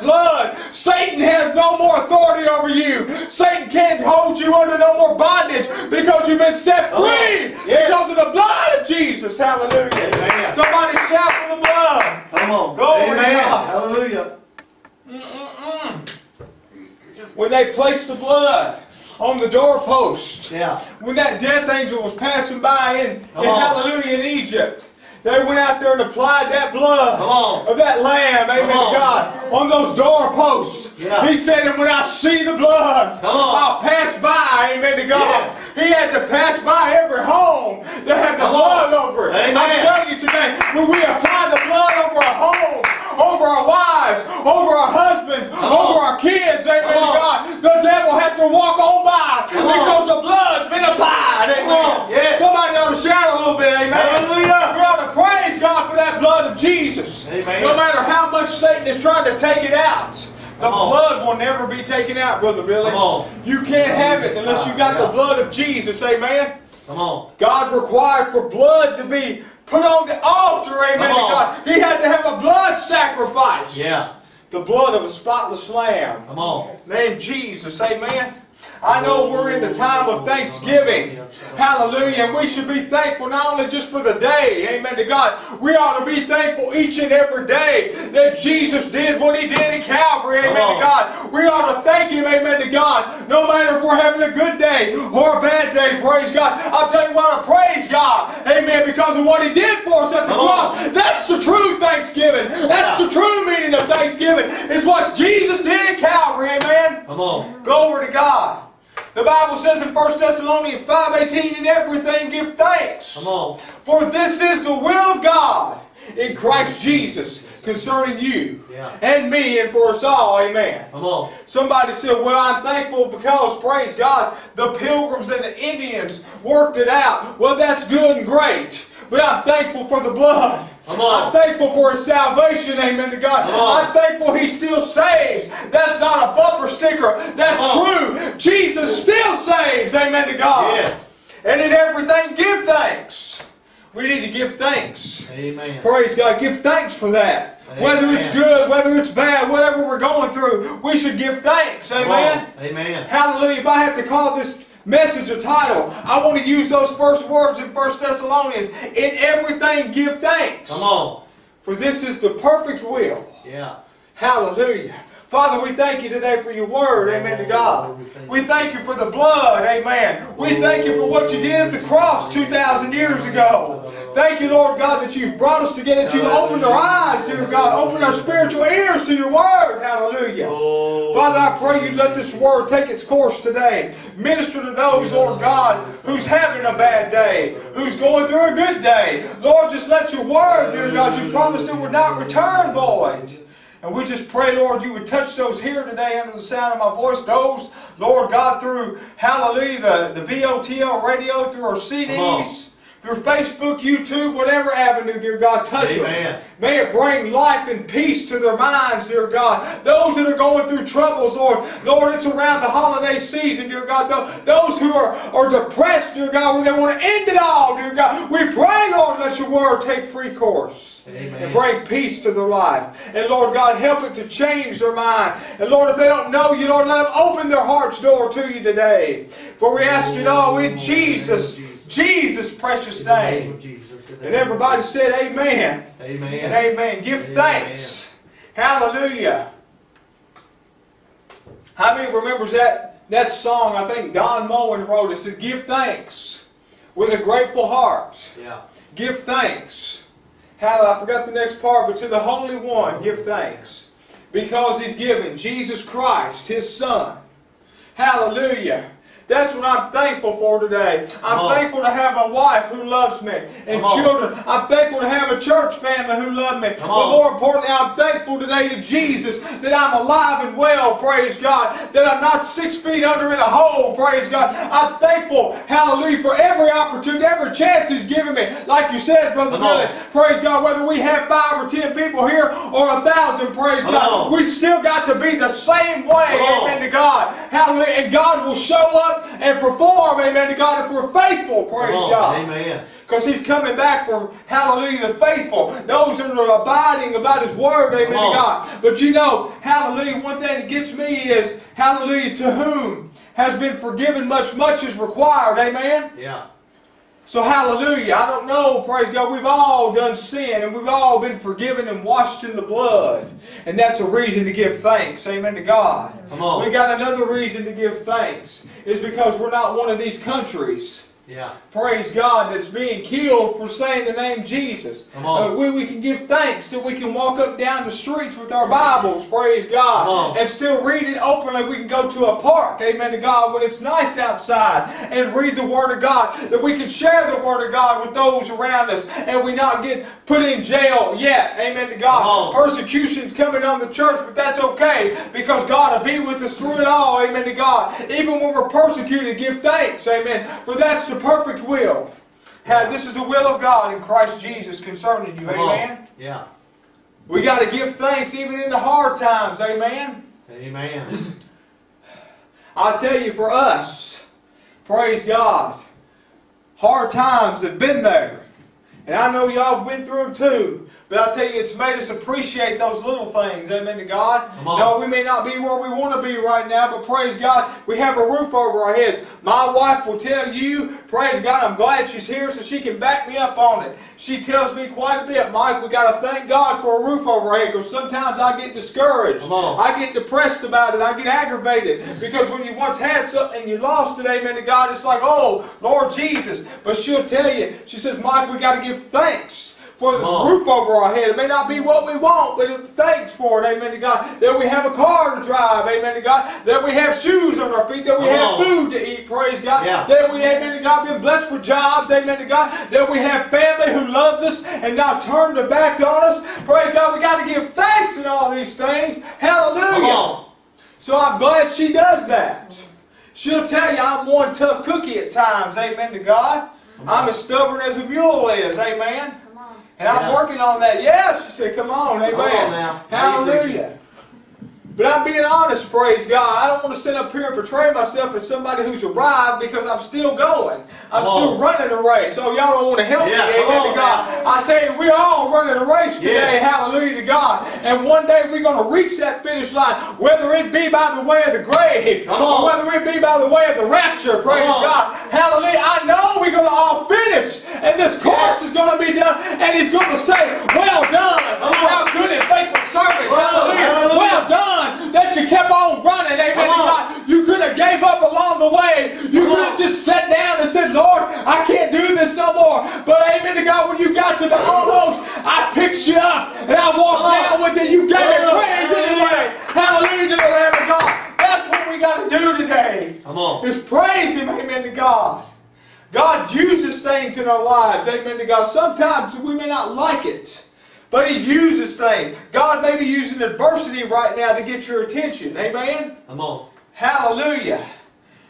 blood, Satan has no more authority over you. Satan can't hold you under no more bondage because you've been set free Yes. because of the blood of Jesus. Hallelujah. Amen. Somebody shout for the blood. Come on. Glory to Amen. God. Hallelujah. When they placed the blood on the doorpost, Yeah. when that death angel was passing by in, in Hallelujah in Egypt, they went out there and applied that blood of that lamb, amen to God, on those doorposts. Yeah. He said, and when I see the blood, Come. I'll pass by, amen to God. He had to pass by every home that had the Come blood on. over it. Amen. I tell you today, when we apply the blood over our homes, over our wives, over our husbands, over our kids, amen Come to. God, the devil has to walk on by Come on. because the blood's been applied. Amen. on. Yes. Somebody ought to shout a little bit, amen. Hallelujah. We ought to praise God for that blood of Jesus. Amen. No matter how is trying to take it out, the blood will never be taken out, Brother Billy. Come on. You can't have it unless you got the blood of Jesus, amen. Come on. God required for blood to be put on the altar, amen Come to on. God. He had to have a blood sacrifice. Yeah. The blood of a spotless lamb Come on. named Jesus, amen. I know we're in the time of Thanksgiving. Hallelujah. And we should be thankful not only just for the day, amen to God. We ought to be thankful each and every day that Jesus did what he did in Calvary, amen to. God. We ought to thank him, amen to God. No matter if we're having a good day or a bad day, praise God. I'll tell you what, I praise God, amen, because of what he did for us at the cross. That's the true Thanksgiving. That's the true meaning of Thanksgiving, is what Jesus did in Calvary, amen. Come on. Glory to God. The Bible says in 1 Thessalonians 5.18, in everything give thanks. Come on. For this is the will of God in Christ Jesus concerning you Yeah. and me and for us all. Amen. Come on. Somebody said, Well, I'm thankful because, praise God, the pilgrims and the Indians worked it out. Well, that's good and great. But I'm thankful for the blood. Come on. I'm thankful for his salvation, amen to God. Come on. I'm thankful he still saves. That's not a bumper sticker. That's true. Jesus still saves, amen to God. Yes. And in everything, give thanks. We need to give thanks. Amen. Praise God. Give thanks for that. Amen. Whether it's good, whether it's bad, whatever we're going through, we should give thanks. Amen. Amen. Hallelujah. If I have to call this message a title, I want to use those first words in 1 Thessalonians. In everything, give thanks. Come on. For this is the perfect will. Yeah. Hallelujah. Father, we thank you today for your word. Amen to God. We thank you for the blood. Amen. We thank you for what you did at the cross 2,000 years ago. Thank you, Lord God, that you've brought us together, that you've opened our eyes, dear God, opened our spiritual ears to your word. Hallelujah. Father, I pray you let this word take its course today. Minister to those, Lord God, who's having a bad day, who's going through a good day. Lord, just let your word, dear God, you promised it would not return void. And we just pray, Lord, you would touch those here today under the sound of my voice. Those, Lord God, through, hallelujah, the, the VOTL radio, through our. CDs, through Facebook, YouTube, whatever avenue, dear God, touch them. May it bring life and peace to their minds, dear God. Those that are going through troubles, Lord. Lord, it's around the holiday season, dear God. Those who are, are depressed, dear God, where they want to end it all, dear God. We pray, Lord, let your word take free course. Amen. And bring peace to their life. And Lord God, help it to change their mind. And Lord, if they don't know you, Lord, let them open their heart's door to you today. For we ask it all in Jesus, Jesus' precious name name. Jesus. And everybody said amen. Amen. And Amen. amen. Give thanks. Hallelujah. How many remembers that, that song? I think Don Moen wrote it. It says, Give thanks with a grateful heart. Yeah. Give thanks. Hallelujah. I forgot the next part, but to the Holy One, give thanks. Because He's given Jesus Christ, His Son. Hallelujah. That's what I'm thankful for today. I'm thankful to have a wife who loves me and Come on. children. I'm thankful to have a church family who love me. Come but on. more importantly, I'm thankful today to Jesus that I'm alive and well, praise God. That I'm not six feet under in a hole, praise God. I'm thankful, hallelujah, for every opportunity, every chance He's given me. Like you said, Brother. Billy, praise God, whether we have five or ten people here or a thousand, praise Come God, on. we still got to be the same way, amen to God. Hallelujah. And God will show up up and perform, amen, to God, if we're faithful, praise on. God. Amen. Because he's coming back for, hallelujah, the faithful. Those that are abiding about his word, amen to God. But you know, hallelujah, one thing that gets me is, hallelujah, to whom has been forgiven much, much is required, amen? Yeah. So hallelujah. I don't know, praise God. We've all done sin and we've all been forgiven and washed in the blood. And that's a reason to give thanks. Amen to God. Come on. We got another reason to give thanks. Is because we're not one of these countries. Yeah. Praise God that's being killed for saying the name Jesus. Come on. Uh, we, we can give thanks that we can walk up and down the streets with our Bibles, praise God, and still read it openly. We can go to a park, amen to God, when it's nice outside and read the Word of God. That we can share the Word of God with those around us and we not get put in jail yet, amen to God. Persecution's coming on the church, but that's okay because God will be with us through it all, amen to God. Even when we're persecuted, give thanks, amen, for that's the perfect will. Ha- This is the will of God in Christ Jesus concerning you, amen. Yeah. We got to give thanks even in the hard times, amen. Amen. I tell you, for us, praise God, hard times have been there. And I know y'all have been through them too. But I tell you, it's made us appreciate those little things. Amen to God. No, we may not be where we want to be right now, but praise God, we have a roof over our heads. My wife will tell you, praise God, I'm glad she's here so she can back me up on it. She tells me quite a bit, Mike, we got to thank God for a roof over our head because sometimes I get discouraged. I get depressed about it. I get aggravated because when you once had something and you lost it, amen to God, it's like, oh, Lord Jesus. But she'll tell you, she says, Mike, we got to give thanks for the on. roof over our head. It may not be what we want, but thanks for it, amen to God. That we have a car to drive, amen to God. That we have shoes on our feet, that we Come have on. food to eat, praise God. Yeah. That we, amen to God, been blessed with jobs, amen to God. That we have family who loves us and not turned their back on us. Praise God, we got to give thanks in all these things. Hallelujah. So I'm glad she does that. She'll tell you I'm one tough cookie at times, amen to God. I'm as stubborn as a mule is, amen. And I'm working on that. Yeah, she said, come on, amen. Come on now. Hallelujah. But I'm being honest, praise God. I don't want to sit up here and portray myself as somebody who's arrived because I'm still going. I'm still running the race. So y'all don't want to help Yeah, me, amen to God. I tell you, we're all running a race today, Yes. hallelujah to God. And one day we're going to reach that finish line, whether it be by the way of the grave or whether it be by the way of the rapture, praise. God. Hallelujah. I know we're going to all finish, and this course is going to be done, and He's going to say, Well done, thou good and faithful servant. Hallelujah. hallelujah. Well done that you kept on running. Amen. Come to on. God. You could have gave up along the way. You could have just sat down and said, Lord, I can't do this no more. But amen to God, when you got to the almost, I picked you up and I walked down with you. You gave me praise anyway. Hallelujah to the Lamb of God. That's what we got to do today. Come on. Is praise Him, amen to God. God uses things in our lives, amen to God. Sometimes we may not like it, but He uses things. God may be using adversity right now to get your attention, amen? Come on. Hallelujah.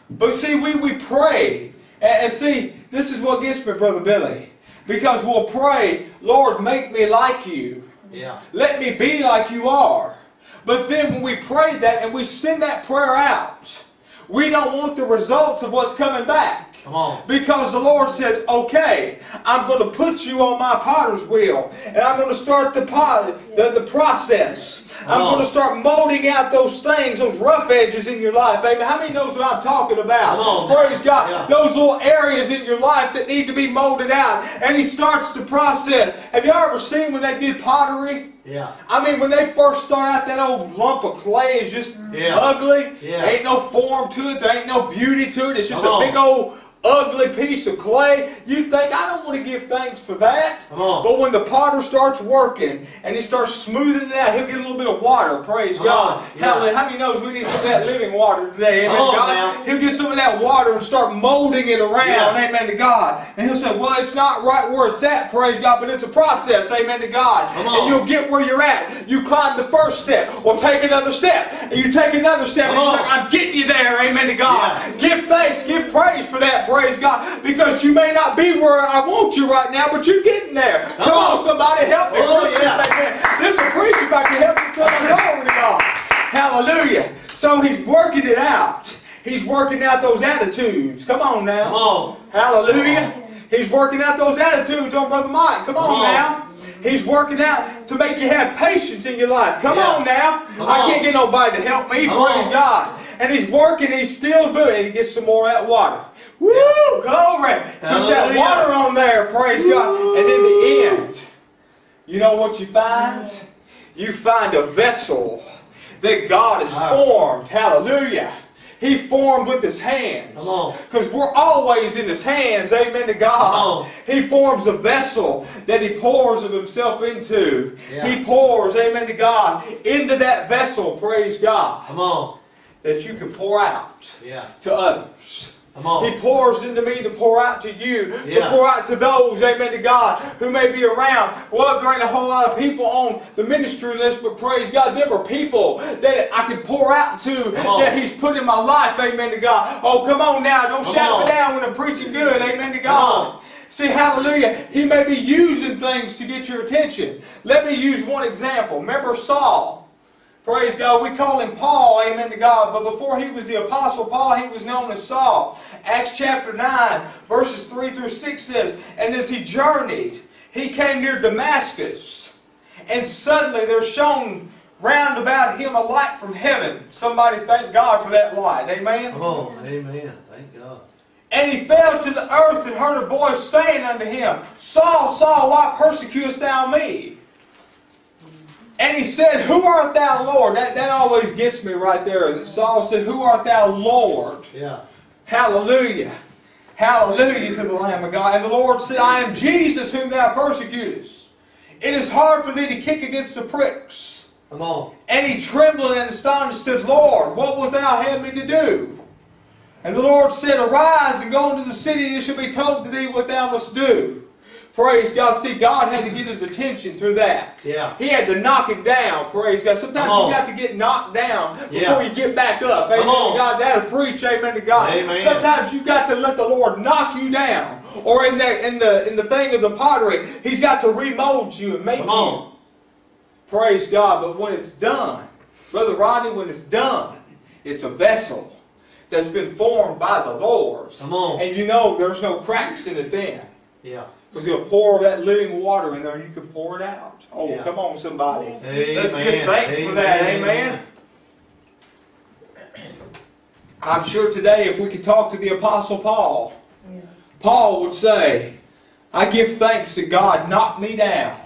But see, we, we pray, and, and see, this is what gets me, Brother Billy. Because we'll pray, Lord, make me like you. Yeah. Let me be like you are. But then when we pray that and we send that prayer out, we don't want the results of what's coming back. Come on. Because the Lord says, okay, I'm going to put you on my potter's wheel. And I'm going to start the, pot, the, the process. I'm on. going to start molding out those things, those rough edges in your life. Amen. How many knows what I'm talking about? Come on. Praise God. Yeah. Those little areas in your life that need to be molded out. And He starts the process. Have you ever seen when they did pottery? Yeah. I mean, when they first start out, that old lump of clay is just Yeah. ugly. Yeah. Ain't no form to it. There ain't no beauty to it. It's just Come a on. big old ugly piece of clay. You think, I don't want to give thanks for that. But when the potter starts working and he starts smoothing it out, he'll get a little bit of water. Praise Come God. on. Yeah. Hallelujah. How many knows we need some of that living water today? Amen. On God. He'll get some of that water and start molding it around. Yeah. Amen to God. And he'll say, well, it's not right where it's at. Praise God. But it's a process. Amen to God. And you'll get where you're at. You climb the first step. Well, take another step. And you take another step. Come and he's on. like, I'm getting you there. Amen to God. Yeah. Give thanks. Give praise for that. Praise God. Because you may not be where I want you right now, but you're getting there. Come, Come on. on. somebody help me. Oh, yeah. this, amen. This will preach if I can help you tell me glory to God. Hallelujah. So he's working it out. He's working out those attitudes. Come on now. Come on. Hallelujah. He's working out those attitudes on Brother Mike. Come on, Come on. now. He's working out to make you have patience in your life. Come Yeah. on now. Come I on. can't get nobody to help me. Come Praise on. God. And he's working, he's still doing it. He gets some more that water. Woo! Glory. Puts that water on there. Praise God. And in the end, you know what you find? You find a vessel that God has formed. Hallelujah. He formed with his hands. Come on. Because we're always in his hands. Amen to God. He forms a vessel that he pours of himself into. Yeah. He pours, amen to God, into that vessel, praise God, Come on. that you can pour out Yeah. to others. He pours into me to pour out to you, to pour out to those, amen to God, who may be around. Well, there ain't a whole lot of people on the ministry list, but praise God, there are people that I can pour out to that He's put in my life, amen to God. Oh, come on now, don't Come shout on. me down when I'm preaching good, amen to God. See, hallelujah, He may be using things to get your attention. Let me use one example. Remember Saul? Praise God. We call him Paul, amen to God. But before he was the Apostle Paul, he was known as Saul. Acts chapter 9, verses 3 through 6 says, And as he journeyed, he came near Damascus. And suddenly there shone round about him a light from heaven. Somebody thank God for that light. Amen. On. Amen. Thank God. And he fell to the earth and heard a voice saying unto him, Saul, Saul, why persecutest thou me? And he said, Who art thou, Lord? That, that always gets me right there. Saul said, Who art thou, Lord? Yeah. Hallelujah. Hallelujah to the Lamb of God. And the Lord said, I am Jesus whom thou persecutest. It is hard for thee to kick against the pricks. Come on. And he trembled and astonished said, Lord, what wilt thou have me to do? And the Lord said, Arise and go into the city, and it shall be told to thee what thou must do. Praise God. See, God had to get his attention through that. Yeah. He had to knock him down. Praise God. Sometimes you got to get knocked down before Yeah. you get back up. Amen Come on. to God. That'll preach. Amen to God. Amen. Sometimes you got to let the Lord knock you down. Or in the in the in the thing of the pottery, He's got to remold you and make Come you. on. Praise God. But when it's done, Brother Rodney, when it's done, it's a vessel that's been formed by the Lord. Come on. And you know there's no cracks in it then. Yeah. Because he'll pour that living water in there and you can pour it out. Oh, Yeah. come on, somebody. Amen. Let's give thanks for that. Amen. I'm sure today, if we could talk to the Apostle Paul, Paul would say, I give thanks to God knocked me down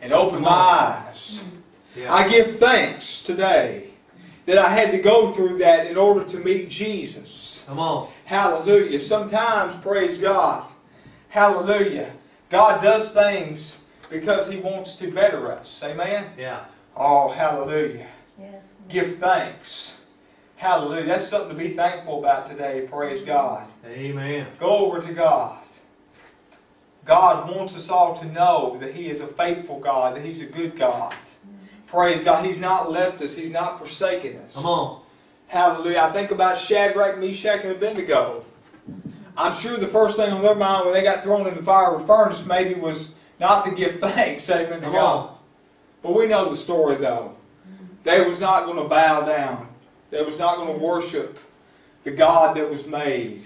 and opened my eyes. Yeah. I give thanks today that I had to go through that in order to meet Jesus. Come on. Hallelujah. Sometimes, praise God. Hallelujah. God does things because He wants to better us. Amen? Yeah. Oh, hallelujah. Yes. Give thanks. Hallelujah. That's something to be thankful about today. Praise God. Amen. Go over to God. God wants us all to know that He is a faithful God, that He's a good God. Praise God. He's not left us, He's not forsaken us. Come on. Hallelujah. I think about Shadrach, Meshach, and Abednego. I'm sure the first thing on their mind when they got thrown in the fiery furnace maybe was not to give thanks, amen to Come God. on. But we know the story though. They was not going to bow down. They was not going to worship the God that was made.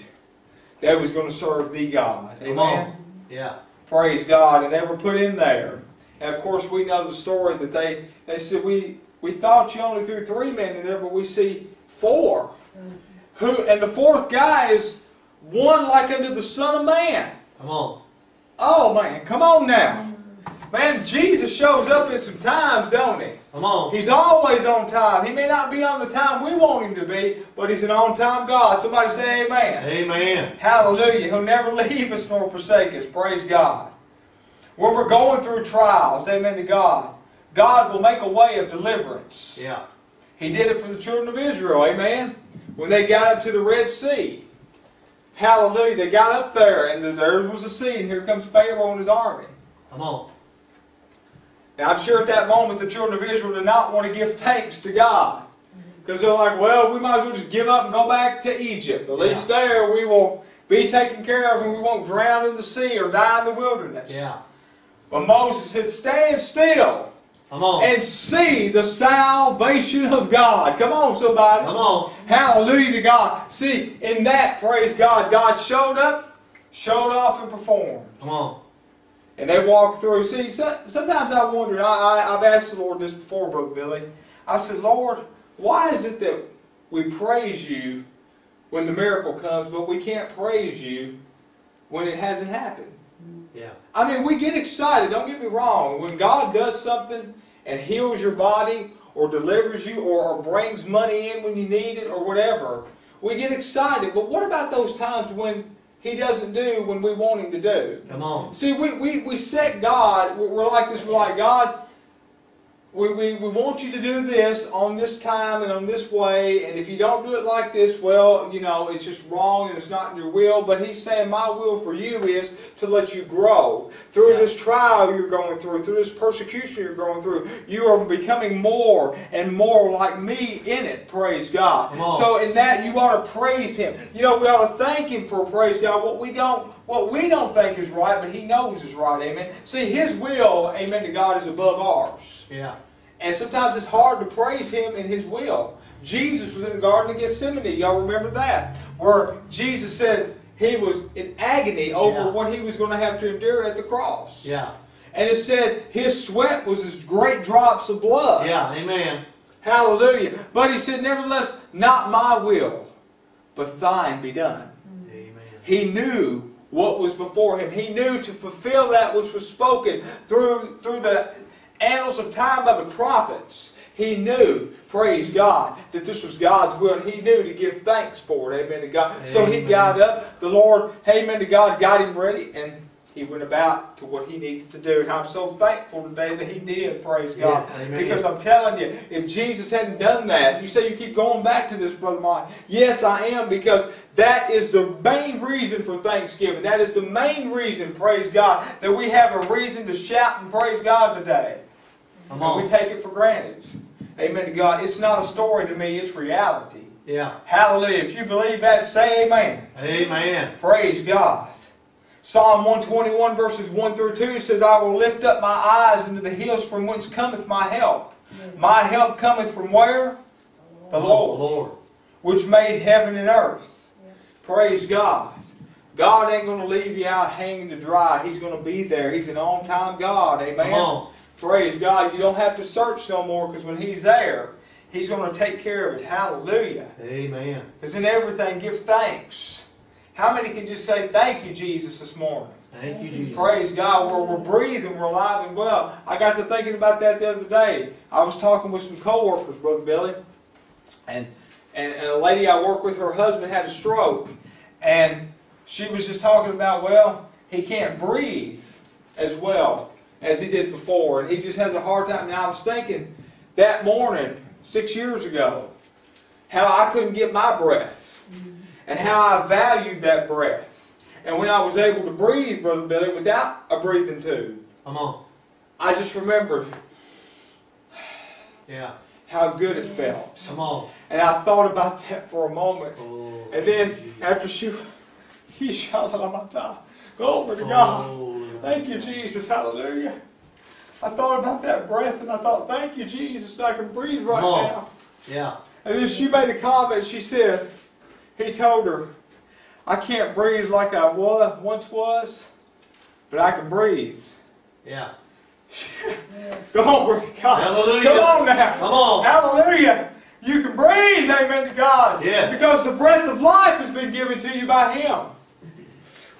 They was going to serve the God. Come Amen. Yeah. Praise God. And they were put in there. And of course we know the story that they, they said, we, we thought you only threw three men in there, but we see four. Mm-hmm. Who and the fourth guy is one like unto the Son of Man. Come on. Oh man, come on now. Man, Jesus shows up at some times, don't he? Come on. He's always on time. He may not be on the time we want him to be, but he's an on-time God. Somebody say amen. Amen. Hallelujah. He'll never leave us nor forsake us. Praise God. When we're going through trials, amen to God, God will make a way of deliverance. Yeah. He did it for the children of Israel, amen? When they got up to the Red Sea. Hallelujah. They got up there, and there was a sea, and here comes Pharaoh and his army. Come on. Now, I'm sure at that moment the children of Israel did not want to give thanks to God. Because they're like, well, we might as well just give up and go back to Egypt. At least there we will be taken care of and we won't drown in the sea or die in the wilderness. Yeah. But Moses said, stand still Come on. and see the salvation of God. Come on, somebody. Come on. Hallelujah to God. See, in that, praise God, God showed up, showed off, and performed. Come on. And they walked through. See, so, sometimes I wonder, I, I, I've asked the Lord this before, Brother Billy. I said, Lord, why is it that we praise you when the miracle comes, but we can't praise you when it hasn't happened? Yeah. I mean, we get excited, don't get me wrong. When God does something and heals your body or delivers you or, or brings money in when you need it or whatever, we get excited. But what about those times when He doesn't do when we want Him to do? Come on. See, we, we, we set God, we're we're like this, we're like, God, we, we, we want you to do this on this time and on this way, and if you don't do it like this, well, you know, it's just wrong and it's not in your will. But He's saying, My will for you is to let you grow. Through Yeah. this trial you're going through, through this persecution you're going through, you are becoming more and more like me in it, praise God. So in that you ought to praise Him. You know, we ought to thank Him for praise God. What we don't what we don't think is right, but He knows is right, amen. See, His will, amen, to God is above ours. Yeah. And sometimes it's hard to praise Him in His will. Jesus was in the Garden of Gethsemane. Y'all remember that? Where Jesus said He was in agony over Yeah. what He was going to have to endure at the cross. Yeah. And it said His sweat was as great drops of blood. Yeah. Amen. Hallelujah. But He said, nevertheless, not my will, but thine be done. Amen. He knew what was before him. He knew to fulfill that which was spoken through, through the annals of time by the prophets. He knew, praise God, that this was God's will, and he knew to give thanks for it. Amen to God. So he got up. The Lord, amen to God, got him ready, and he went about to what he needed to do. And I'm so thankful today that he did, praise God. Yes, amen. because I'm telling you, if Jesus hadn't done that, you say you keep going back to this, Brother Mike. Yes, I am, because that is the main reason for Thanksgiving. That is the main reason, praise God, that we have a reason to shout and praise God today. Come And we take it for granted. Amen to God. It's not a story to me, it's reality. Yeah. Hallelujah. If you believe that, say amen. Amen. Praise God. Psalm 121 verses 1 through 2 says, I will lift up my eyes into the hills from whence cometh my help. My help cometh from where? The Lord, Lord. which made heaven and earth. Praise God. God ain't going to leave you out hanging to dry. He's going to be there. He's an on-time God. Amen. Praise God. You don't have to search no more because when He's there, He's going to take care of it. Hallelujah. Amen. Because in everything, give thanks. How many can just say, Thank you, Jesus, this morning? Thank you, Jesus. Praise God. We're, we're breathing, we're alive and well. I got to thinking about that the other day. I was talking with some coworkers, Brother Billy, and, and, and a lady I work with, her husband had a stroke. And she was just talking about, well, he can't breathe as well as he did before. And he just has a hard time. Now, I was thinking that morning, six years ago, how I couldn't get my breath and how I valued that breath. And when I was able to breathe, Brother Billy, without a breathing tube, Come on. I just remembered Yeah. how good it felt. Come on. And I thought about that for a moment. Oh, And then after she, he shouted on my time. Glory to oh, God. Thank you, Jesus. Hallelujah. I thought about that breath and I thought, thank you, Jesus, I can breathe right on. now. Yeah. And then she made a comment. She said, he told her, I can't breathe like I was, once was, but I can breathe. Yeah. Glory to God. Hallelujah. Come on now. Come on. Hallelujah. You can breathe, amen to God. Yeah. Because the breath of life has been given to you by Him.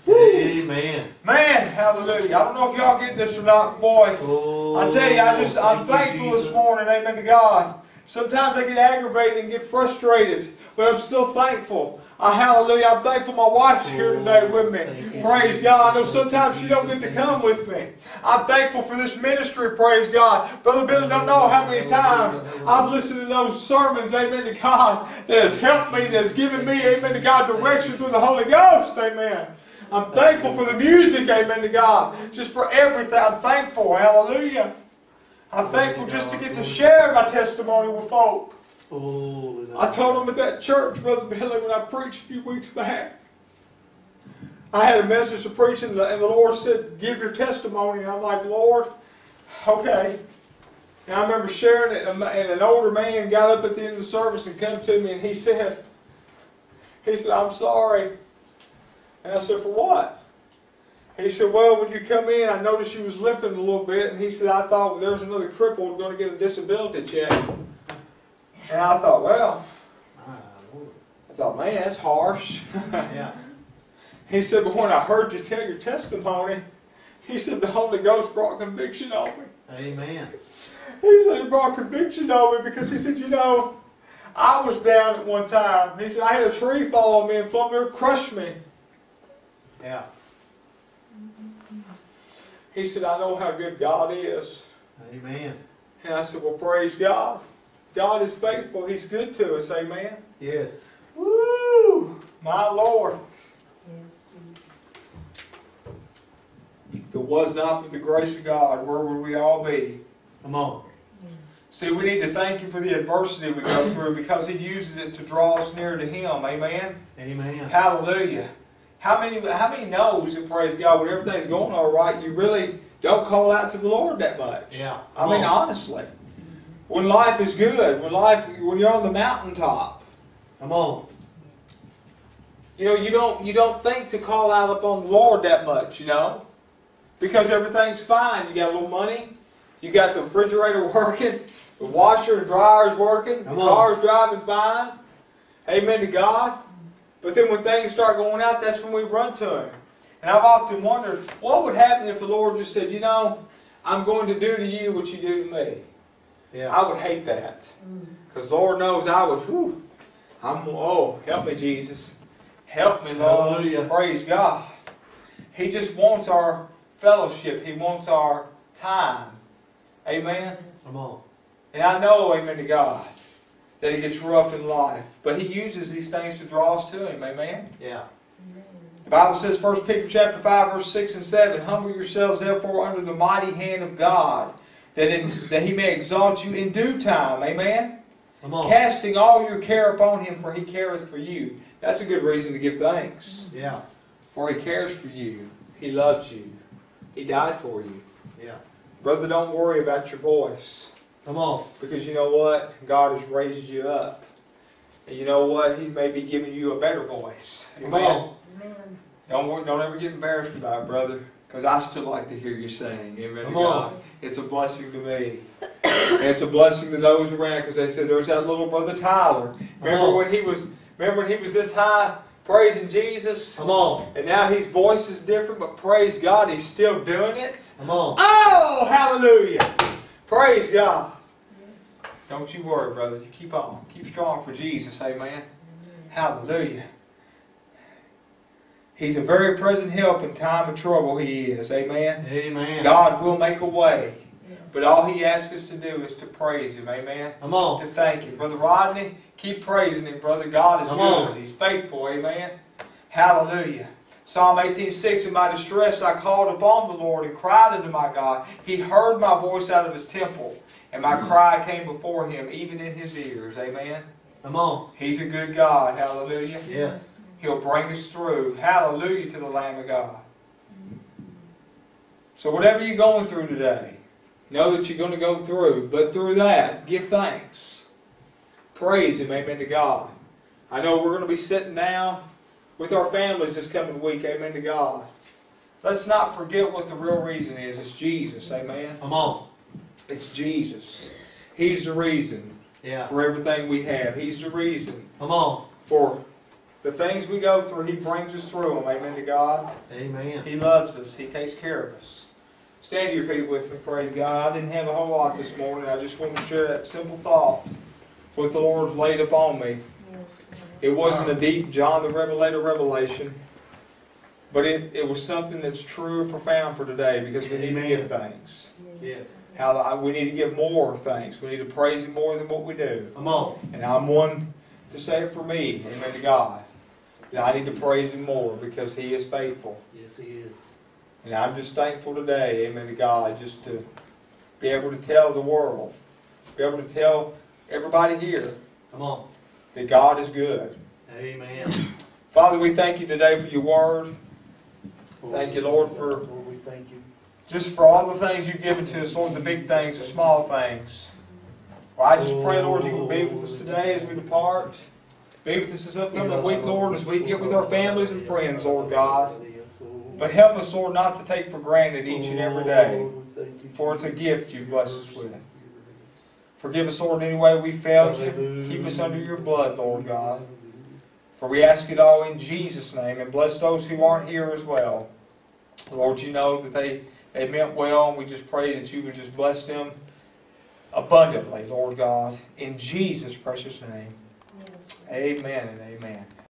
Amen. Man, hallelujah. I don't know if y'all get this or not, boy. Oh, I tell you, I just, I'm thankful this morning, amen to God. Sometimes I get aggravated and get frustrated, but I'm still thankful. Uh, hallelujah. I'm thankful my wife's here today with me. Praise God. I know sometimes she don't get to come with me. I'm thankful for this ministry, praise God. Brother Billy don't know how many times I've listened to those sermons, amen to God, that has helped me, that has given me, amen to God, direction through the Holy Ghost, amen. I'm thankful for the music, amen to God. Just for everything. I'm thankful, hallelujah. I'm thankful just to get to share my testimony with folk. I told them at that church, Brother Billy, when I preached a few weeks back. I had a message to preach, and the, and the Lord said, Give your testimony. And I'm like, Lord, okay. And I remember sharing it, and an older man got up at the end of the service and come to me, and he said, he said, I'm sorry. And I said, for what? He said, well, when you come in, I noticed you was limping a little bit, and he said, I thought there was another cripple going to get a disability check. And I thought, well, I thought, man, that's harsh. Yeah. he said, but when I heard you tell your testimony, he said, the Holy Ghost brought conviction on me. Amen. He said, it brought conviction on me because he said, you know, I was down at one time. He said, I had a tree fall on me and there, crushed me. Yeah. He said, I know how good God is. Amen. And I said, well, praise God. God is faithful. He's good to us. Amen. Yes. Woo! My Lord. If it was not for the grace of God, where would we all be? Come on. See, we need to thank Him for the adversity we go through because He uses it to draw us near to Him. Amen. Amen. Hallelujah. How many how many knows that praise God when everything's going all right, you really don't call out to the Lord that much? Yeah. I mean honestly. When life is good, when life when you're on the mountaintop, Come on. you know, you don't you don't think to call out upon the Lord that much, you know? Because everything's fine. You got a little money, you got the refrigerator working, the washer and dryer's working, the Come on. car's driving fine. Amen to God. But then when things start going out, that's when we run to Him. And I've often wondered, what would happen if the Lord just said, you know, I'm going to do to you what you do to me? Yeah. I would hate that. Mm. Because Lord knows I would, whew, I'm, oh, help me, Jesus. Help me, Lord. Hallelujah. Praise God. He just wants our fellowship. He wants our time. Amen. Come on. And I know, amen to God, that it gets rough in life. But He uses these things to draw us to Him. Amen. Yeah. The Bible says, 1 Peter chapter 5, verse 6 and 7, Humble yourselves therefore under the mighty hand of God, that, in, that He may exalt you in due time. Amen. Come on. Casting all your care upon Him, for He careth for you. That's a good reason to give thanks. Yeah. For He cares for you. He loves you. He died for you. Yeah. Brother, don't worry about your voice. Come on. Because you know what? God has raised you up. And you know what? He may be giving you a better voice. Come on. Don't, don't ever get embarrassed about it, brother. Because I still like to hear you sing. Amen. Come on. It's a blessing to me. and it's a blessing to those around because they said there's that little brother Tyler. Remember when he was remember when he was this high praising Jesus? Come on. And now his voice is different, but praise God, he's still doing it. Come on. Oh, hallelujah. Praise God. Don't you worry, brother. You keep on. Keep strong for Jesus. Amen. Hallelujah. He's a very present help in time of trouble. He is. Amen. Amen. God will make a way. But all he asks us to do is to praise him. Amen. Come on. To thank him. Brother Rodney, keep praising him, brother. God is Come good. on. He's faithful. Amen. Hallelujah. Psalm 18:6 In my distress I called upon the Lord and cried unto my God. He heard my voice out of his temple, and my cry came before him, even in his ears. Amen. Come on. He's a good God. Hallelujah. Yes. He'll bring us through. Hallelujah to the Lamb of God. So whatever you're going through today, know that you're going to go through. But through that, give thanks. Praise Him. Amen to God. I know we're going to be sitting down with our families this coming week. Amen to God. Let's not forget what the real reason is. It's Jesus. Amen. Come on. It's Jesus. He's the reason Yeah. for everything we have. He's the reason Come on. for the things we go through. He brings us through them. Amen to God. Amen. He loves us. He takes care of us. Stand to your feet with me, praise God. I didn't have a whole lot this morning. I just wanted to share that simple thought with the Lord laid upon me. It wasn't a deep John the Revelator revelation, but it, it was something that's true and profound for today because we need to give thanks. Yes. How we need to give more thanks. We need to praise Him more than what we do. Come on. And I'm one to say it for me, amen to God, that I need to praise Him more because He is faithful. Yes, he is. And I'm just thankful today, amen to God, just to be able to tell the world, be able to tell everybody here Come on. that God is good. Amen. Father, we thank you today for your word. Thank you, Lord, for- Lord, we thank you. Just for all the things you've given to us, Lord, the big things, the small things. Well, I just pray, Lord, you will be with us today as we depart. Be with us this upcoming week, Lord, as we get with our families and friends, Lord God. But help us, Lord, not to take for granted each and every day, for it's a gift you've blessed us with. Forgive us, Lord, in any way we failed you. Keep us under your blood, Lord God. For we ask it all in Jesus' name, and bless those who aren't here as well. Lord, you know that they, they meant well, and we just pray that you would just bless them abundantly, Lord God, in Jesus' precious name. Amen and amen.